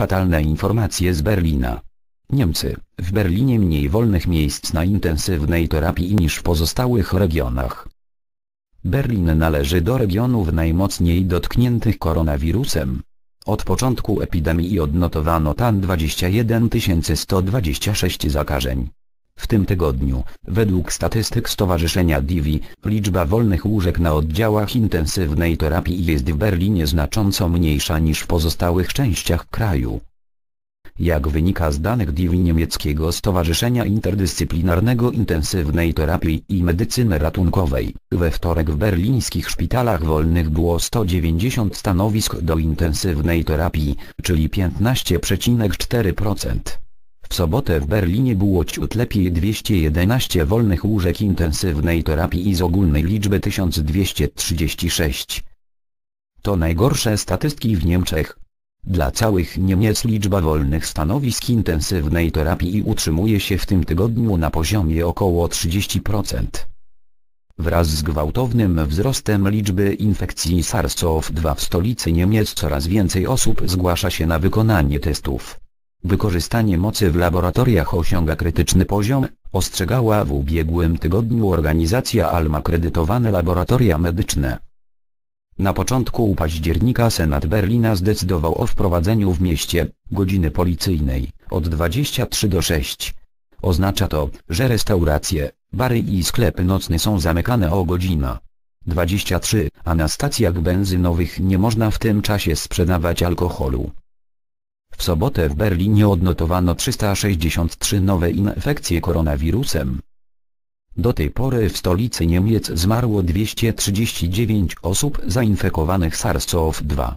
fatalne informacje z Berlina. Niemcy, w Berlinie mniej wolnych miejsc na intensywnej terapii niż w pozostałych regionach. Berlin należy do regionów najmocniej dotkniętych koronawirusem. Od początku epidemii odnotowano tam 21 126 zakażeń. W tym tygodniu, według statystyk Stowarzyszenia Divi, liczba wolnych łóżek na oddziałach intensywnej terapii jest w Berlinie znacząco mniejsza niż w pozostałych częściach kraju. Jak wynika z danych Divi niemieckiego Stowarzyszenia Interdyscyplinarnego Intensywnej Terapii i Medycyny Ratunkowej, we wtorek w berlińskich szpitalach wolnych było 190 stanowisk do intensywnej terapii, czyli 15,4%. W sobotę w Berlinie było ciut lepiej 211 wolnych łóżek intensywnej terapii z ogólnej liczby 1236. To najgorsze statystyki w Niemczech. Dla całych Niemiec liczba wolnych stanowisk intensywnej terapii utrzymuje się w tym tygodniu na poziomie około 30%. Wraz z gwałtownym wzrostem liczby infekcji SARS-CoV-2 w stolicy Niemiec coraz więcej osób zgłasza się na wykonanie testów. Wykorzystanie mocy w laboratoriach osiąga krytyczny poziom, ostrzegała w ubiegłym tygodniu organizacja ALMA kredytowane laboratoria medyczne. Na początku października Senat Berlina zdecydował o wprowadzeniu w mieście godziny policyjnej od 23 do 6. Oznacza to, że restauracje, bary i sklepy nocne są zamykane o godzina 23, a na stacjach benzynowych nie można w tym czasie sprzedawać alkoholu. W sobotę w Berlinie odnotowano 363 nowe infekcje koronawirusem. Do tej pory w stolicy Niemiec zmarło 239 osób zainfekowanych SARS-CoV-2.